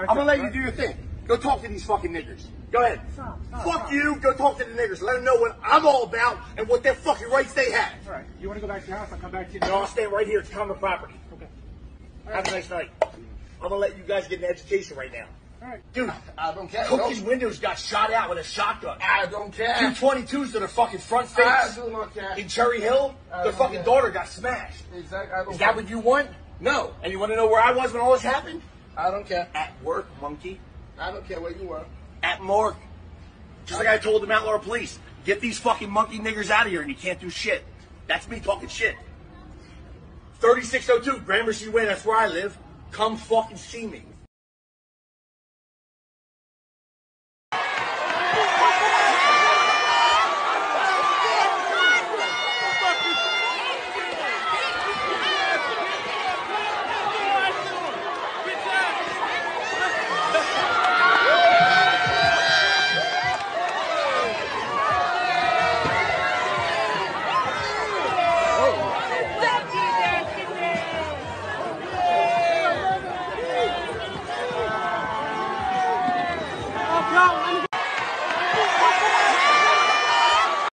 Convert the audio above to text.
back I'm gonna let you do your thing. Go talk to these fucking niggers. Go ahead. Stop, stop, Fuck stop. you. Go talk to the niggers. Let them know what I'm all about and what their fucking rights they have. All right. You want to go back to your house? I'll come back to you. No, I'll stay right here. It's common property. Okay. Have a nice night. I'm gonna let you guys get an education right now. All right. Dude, I don't care. Cookie's windows got shot out with a shotgun. I don't care. Two 22s to the fucking front face. I do not care. In Cherry Hill, I their fucking care. daughter got smashed. Exactly. I don't Is care. that what you want? No, And you want to know where I was when all this happened? I don't care. At work, monkey. I don't care where you were. At morgue. Just like I told the Mount Laurel police, get these fucking monkey niggers out of here and you can't do shit. That's me talking shit. 3602 Gramercy Way, that's where I live. Come fucking see me. Go,